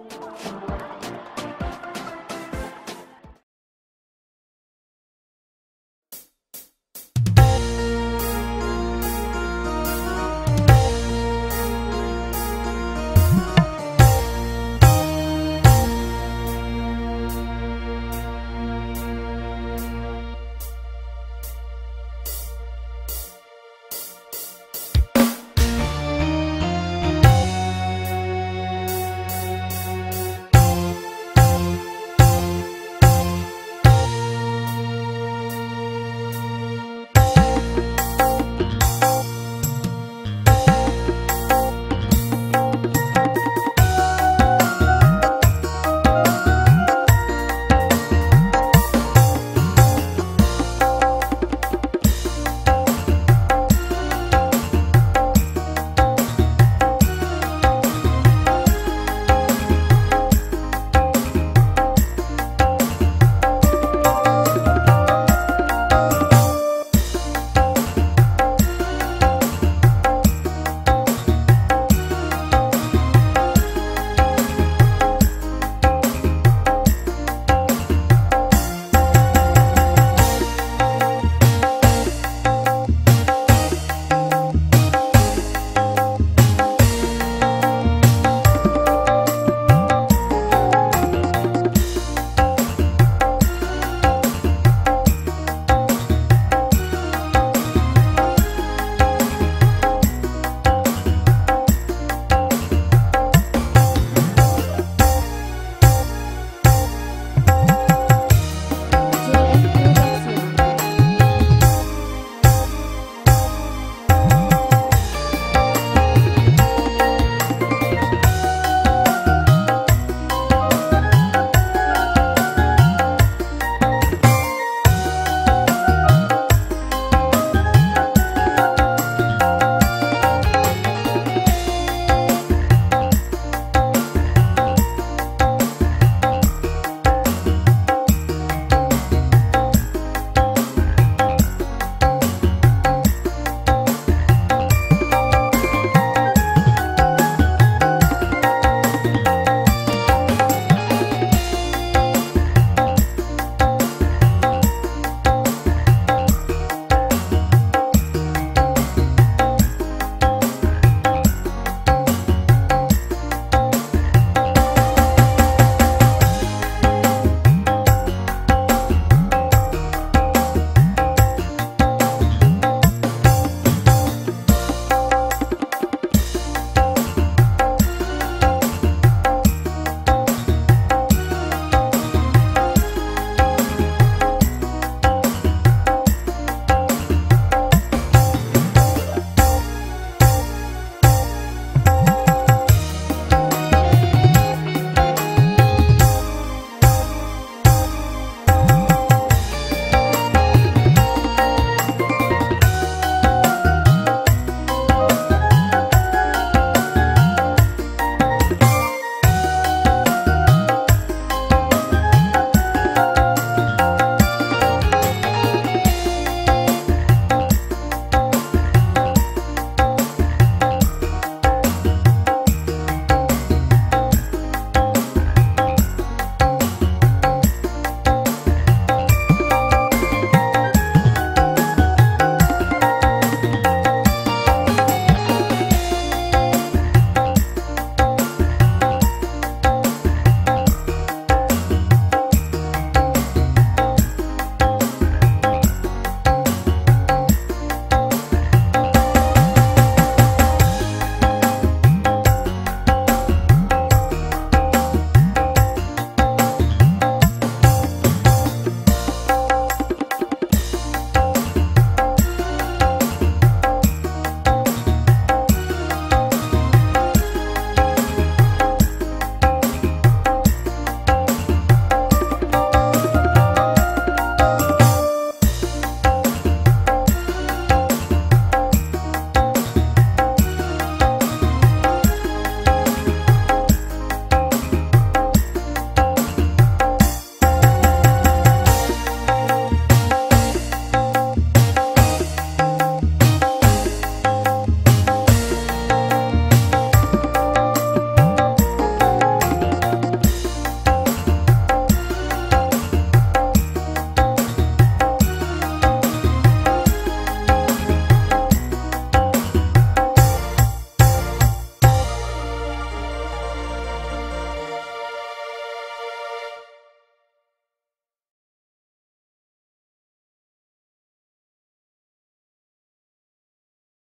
Oh.